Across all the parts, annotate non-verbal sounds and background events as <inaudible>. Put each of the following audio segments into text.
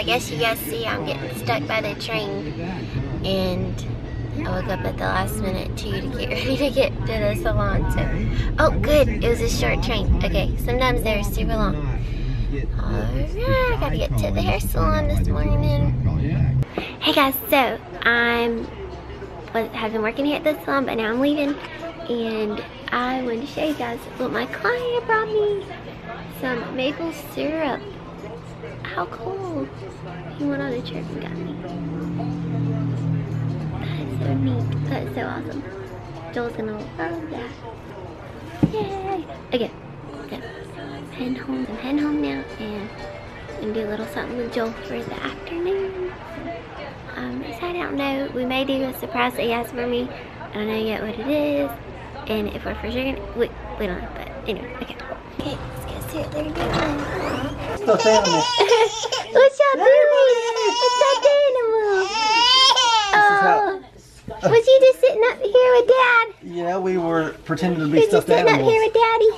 I guess you guys see I'm getting stuck by the train. And I woke up at the last minute too to get <laughs> ready to get to the salon. So, oh good, it was a short train. Okay, sometimes they're super long. Alright, I gotta get to the hair salon this morning. Hey guys, so I'm have been working here at the salon, but now I'm leaving, and I wanted to show you guys what my client brought me. Some maple syrup. How cold. He went on a trip and got me. That is so neat. That is so awesome. Joel's gonna love that. Yay! Okay, so head home. I'm heading home now, and gonna do a little something with Joel for the afternoon. Um, so I don't know. We may do a surprise that he has for me. I don't know yet what it is. And if we're for sure gonna, we, we don't know, but anyway, okay. Okay, let's go see what doing. Stuffed animal. what y'all doing? It's that animal. Oh, was you just sitting up here with Dad? Yeah, we were pretending to be just stuffed sitting up here with Daddy?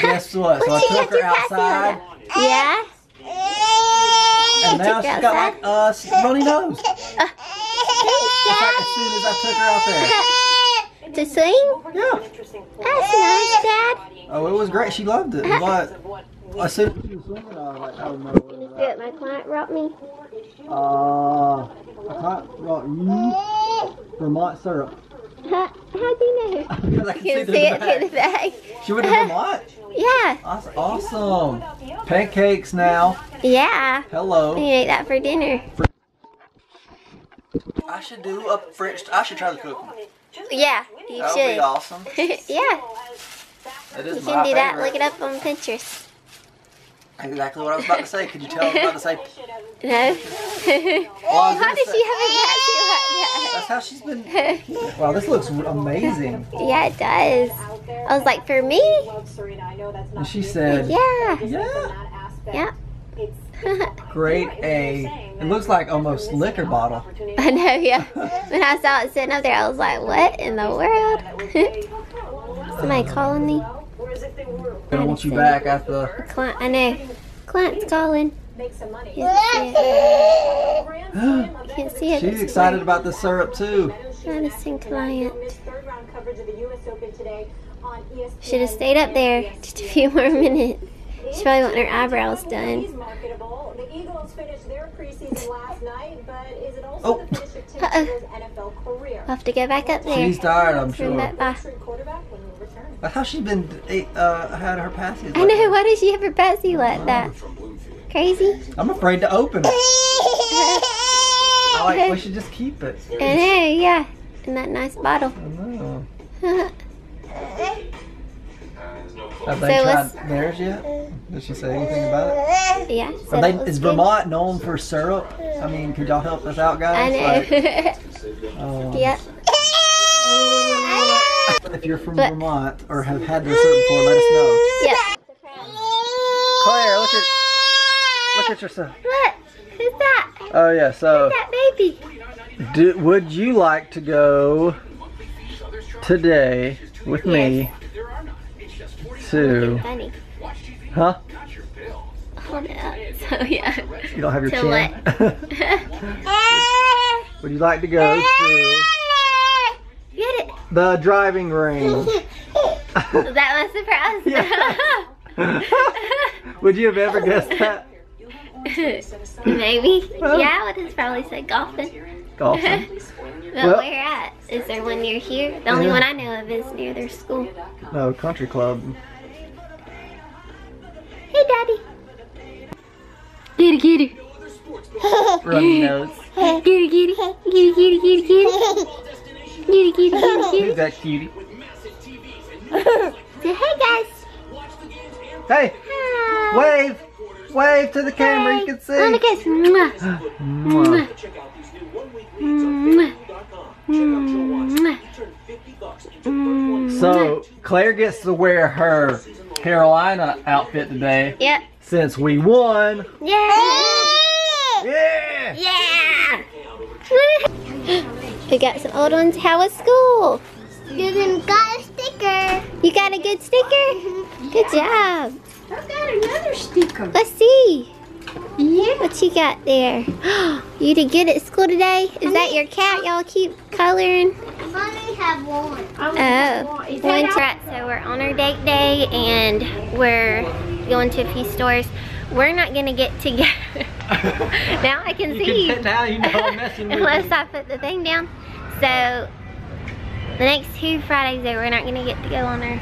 Guess what? So I took her outside. Yeah? and now she's got like uh, s- runny nose. Dad. as soon as I took her out there. <laughs> To swing? Yeah. That's nice, Dad. Oh, it was great. She loved it. But as soon as she was swimming, I was like, I don't know where See my client brought me? Uh, I can't brought you Vermont syrup. How, how'd you know? Because <laughs> I can You can see see it through the bag. She went to Vermont. <laughs> Yeah, That's awesome. Pancakes now. yeah. Hello. We ate that for dinner. I should do a French. I should try to cook. Yeah, you That would be awesome. <laughs> yeah, It you can should my do that. Look it up on Pinterest. Exactly what I was about to say. Could you tell I was about to say? No? <laughs> Well, I How gonna did say- she have a That's how she's been. tattoo <laughs> Wow, this looks amazing. yeah, it does. I was like, for me? And she said, Yeah. "Yeah, Yeah. <laughs> great A." It looks like almost liquor bottle. I know, yeah. When I saw it sitting up there, I was like, what in the world? Somebody calling me? I don't want you back after. Client, I know. Client's calling. Make some money. Can't see it. Can't see it. She's excited about the syrup too. Madison client. Third round coverage of the US Open today on ESPN. Should have stayed up there just a few more minutes. She's probably wanting her eyebrows done. He's marketable. The Eagles finished their preseason <laughs> last night, but is it also Oh. the finish. Tebow's NFL career? I'll have to go back up there. She's tired, I'm sure. back by. True quarterback when we return. That's how she's been uh, had her passes. I know, why did she ever pass you like that? Crazy? I'm afraid to open it. <laughs> I like. We should just keep it. I know, yeah. In that nice bottle. I know. <laughs> Have they So tried theirs yet? Did she say anything about it? so they, it is good. Vermont known for syrup? I mean, could y'all help us out, guys? I guys? know. Like, <laughs> um, yep. If you're from But- Vermont or have had their syrup before, let us know. Yep. Klaire, look at look at yourself. What? Who's that? Oh yeah. So, That baby. do, would you like to go today with me to? Funny. Huh? Hold it up. So, yeah. You don't have your To chin. <laughs> <laughs> would you like to go to Get it. The driving range? <laughs> That was surprise. <laughs> would you have ever guessed that? <laughs> Maybe. Yeah, I would have probably said golfing. Golfing. But Well- where at? Is there one near here? The only Yeah. one I know of is near their school. No, country club. Hey, Daddy. Get it, get. Runny nose. Get it, get it. Get it, it, get it, get Who's that cutie? <laughs> Say, hey, guys. Hey, Hi. wave, wave to the camera. You can see. Kiss. Mwah. <gasps> Mwah. Mwah. Mwah. So Klaire gets to wear her Carolina outfit today Yep. since we won. Yeah. Yeah. Yeah. <laughs> <laughs> we got some old ones. How was school? You got a sticker. You got a good sticker? <laughs> Good job. I've got another sticker. Let's see. Yeah, what you got there? <gasps> you did good at school today? Is that your cat y'all keep coloring? I only oh. have one. Oh, one right, so we're on our date day and we're going to a few stores. We're not gonna get together. <laughs> now I can <laughs> You see can- now you know I'm messing with Unless you. I put the thing down. So the next two Fridays though, we're not gonna get to go on our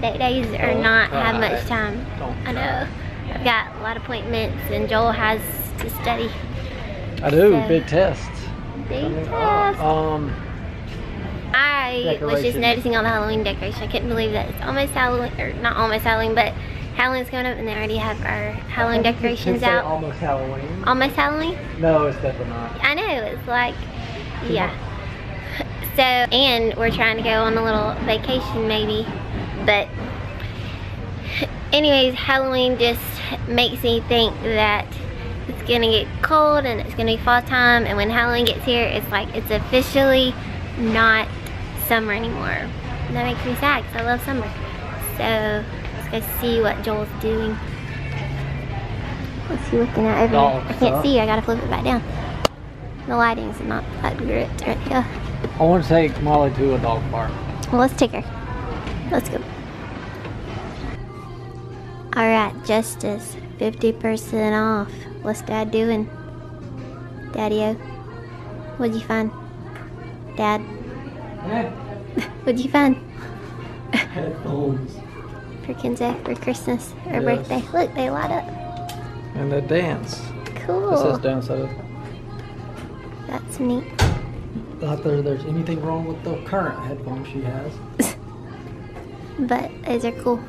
date days or Don't not have much time. Don't I know. I've got a lot of appointments and Joel has to study. I do, So- big tests. Big test. Um, I was just noticing all the Halloween decoration. I couldn't believe that it's almost Halloween, or not almost Halloween, but Halloween's coming up and they already have our Halloween decorations out. Almost Halloween. Almost Halloween? No, it's definitely not. I know, it's like, yeah. So, and we're trying to go on a little vacation maybe, but anyways, Halloween just makes me think that it's gonna get cold and it's gonna be fall time and when Halloween gets here, it's like it's officially not summer anymore. And that makes me sad because I love summer. So, let's go see what Joel's doing. What's he looking at over there? I can't see, I gotta flip it back down. The lighting's not that great right here. I want to take Molly to a dog park. Well, let's take her. Let's go. Alright, Justice. 50% off. What's Dad doing? Daddy-o? What'd you find? Dad? Eh. <laughs> What'd you find? Headphones. For Kinzo? For Christmas? Or Yes. birthday? Look, they light up. And the dance. Cool. It says down so That's neat. Not that there's anything wrong with the current headphones she has. <laughs> But those are cool.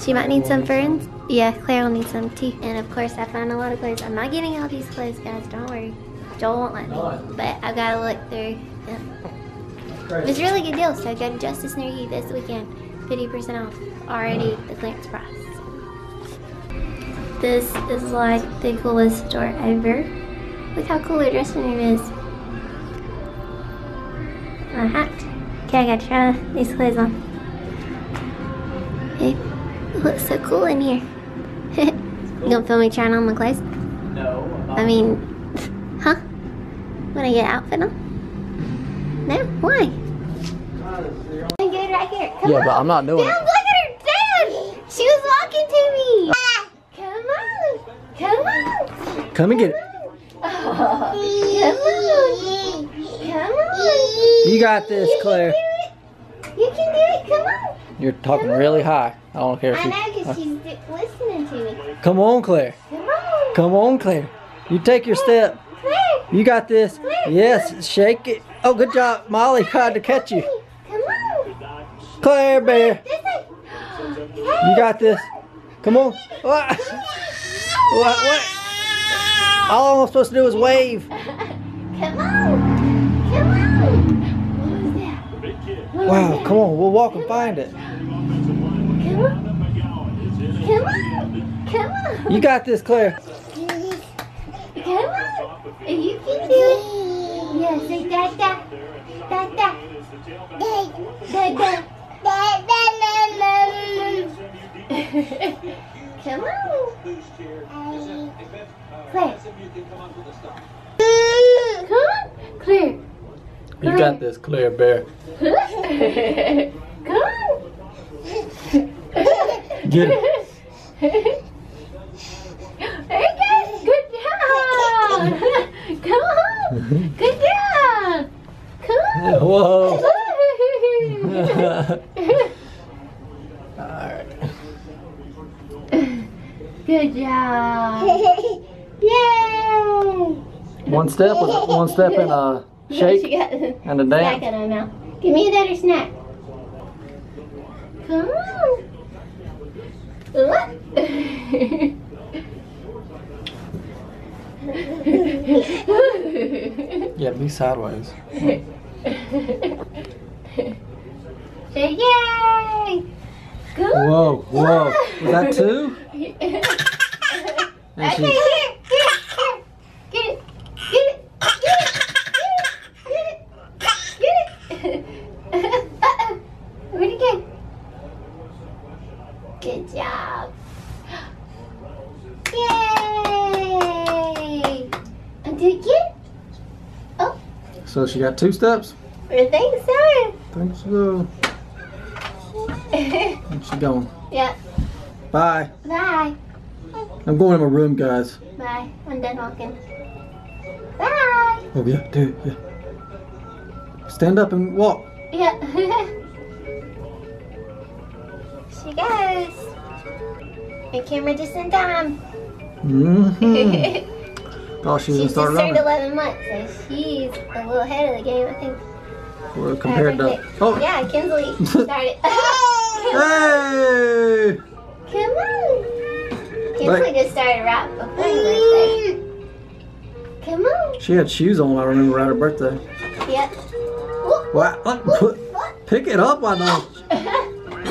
She might need some friends. Yeah, Klaire will need some too. And of course, I found a lot of clothes. I'm not getting all these clothes, guys. Don't worry. Joel won't let me. But I've got to look through. Yeah. It was a really good deal, so go to Justice Near You this weekend. 50% off. Already the clearance price. This is like the coolest store ever. Look how cool their dressing room is. My hat. Okay, I gotta try these clothes on. Hey, it looks so cool in here. <laughs> you gonna film me trying on my clothes? No, I'm not. I mean, huh? When I get an outfit on? No? Why? I'm good right here. Come Yeah, on. but I'm not doing Dad, it. look at her. Dad! She was walking to me. <laughs> Come on. Come on. Come and get it. You got this, Klaire. You can do it. Come on. You're talking really high. I don't care if I you. know because she's listening to me. Come on, Klaire. Come on. Come on, Klaire. You take your step. Klaire. You got this. Yes, shake it. Oh, good job. Molly tried to catch you. Come on. Klaire Bear. <gasps> You got this. <gasps> Come on. What? <laughs> What? what? All I'm supposed to do is wave. <laughs> Come on. Wow, come on. We'll walk and find it. Come on. Come on. Come on. You got this, Klaire. Come on. If you can do it. Yeah, say da da. Da da. Da da. <laughs> Come on. Klaire. Come on. Klaire. You got this, Klaire Bear. Come on. Get it. There you. Good job. Come on. Good job. Come on. Whoa. <laughs> Alright. Good job. <laughs> Yay. One step one step in a She shake got and a snack dance. in her mouth. Give me another snack. Come on. <laughs> Yeah, be sideways. Say yay! Good. Whoa, whoa. <laughs> Was that two? <laughs> And Okay, Uh-uh. Read again. Good job. Yay! And do it. Oh. So she got two steps? I think so. Think so. <laughs> and she going. Yeah. Bye. Bye. I'm going to my room, guys. Bye. I'm done walking. Bye. Oh, yeah, dude, yeah. Stand up and walk. Yeah. <laughs> she goes. And camera just in time. Thought she was she's gonna just turned 11 months, so she's a little ahead of the game, I think. Well, compared to. Oh, Yeah, Kinsley <laughs> started. <laughs> hey! Come on. Kinsley just started right before your birthday. Come on. She had shoes on. I remember at her birthday. Yep. Wow! look, Put, pick it up, why not?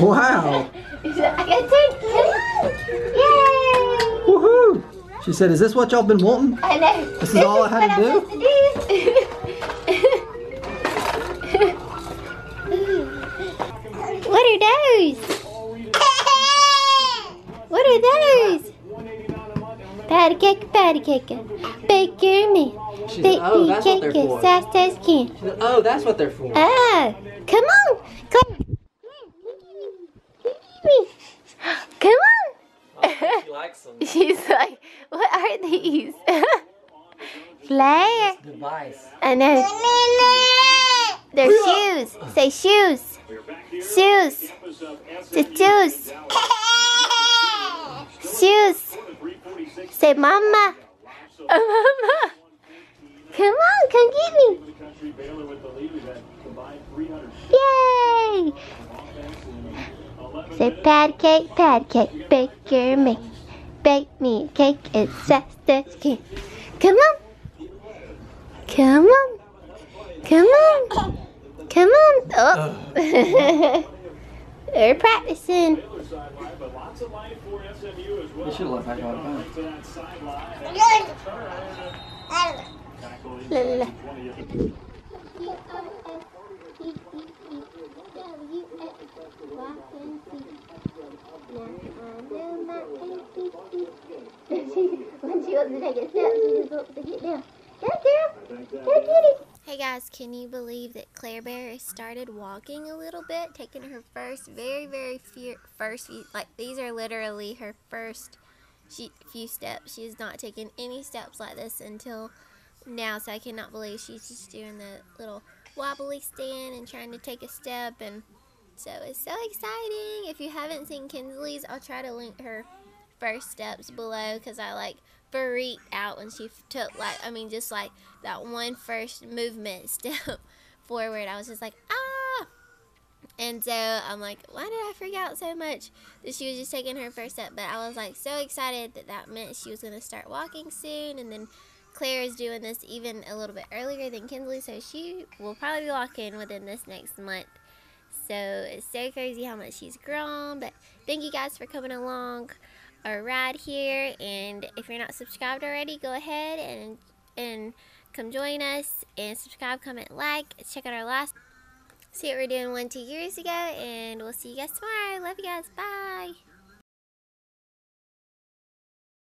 Wow! I got to. Come on. Yay. Woohoo! She said, "Is this what y'all been wanting?" I know. This is all I had to what to do. <laughs> what are those? <laughs> What are those? Patty cake, patty cake, baker me. She Bake said, oh, me that's what they're cake for. as fast as can. Said, oh, that's what they're for. Oh, come on, come. on. Come on. she likes them. She's like, what are these? <laughs> Flare. Device. I know. They're shoes. Say shoes. Shoes. The shoes. <laughs> Shoes. Say mama. Oh, mama. Come on, come get me. Yay! Say pad cake, pad cake, baker me. Bake me a cake as fast as can. Come on. Come on. Come on. Come on. Oh. <laughs> They're practicing. You should look back on the when she wants to take a step, she just wants to get down. Go, girl. Go it. Hey guys, can you believe that Klaire Bear started walking a little bit, taking her first, very, very few, first few, like these are literally her first she, few steps. She has not taken any steps like this until now, so I cannot believe she's just doing the little wobbly stand and trying to take a step, and so it's so exciting. If you haven't seen Kinsley's, I'll try to link her first steps below because I like freaked out when she took like I mean just like that one first movement <laughs> step forward. I was just like ah. And so I'm like, why did I freak out so much that she was just taking her first step? But I was like so excited that that meant she was to start walking soon. And then Klaire is doing this even a little bit earlier than Kinsley, so she will probably be walking within this next month. So it's so crazy how much she's grown. But thank you guys for coming along our ride here. And if you're not subscribed already, go ahead and and come join us and subscribe, comment, like. Check out our last see what we're doing one two years ago and we'll see you guys tomorrow love you guys bye